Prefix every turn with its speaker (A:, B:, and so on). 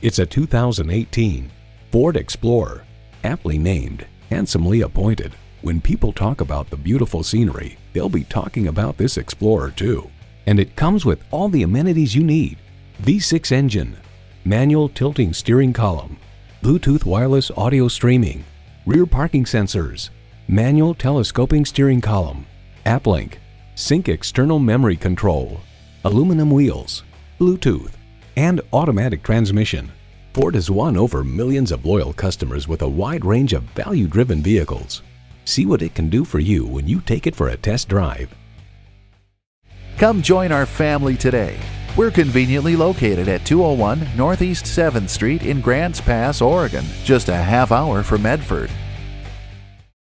A: It's a 2018 Ford Explorer, aptly named, handsomely appointed. When people talk about the beautiful scenery, they'll be talking about this Explorer too. And it comes with all the amenities you need. V6 engine, manual tilting steering column, Bluetooth wireless audio streaming, rear parking sensors, manual telescoping steering column, AppLink, sync external memory control, aluminum wheels, Bluetooth, and automatic transmission. Ford has won over millions of loyal customers with a wide range of value-driven vehicles. See what it can do for you when you take it for a test drive.
B: Come join our family today. We're conveniently located at 201 Northeast 7th Street in Grants Pass, Oregon, just a half hour from Medford.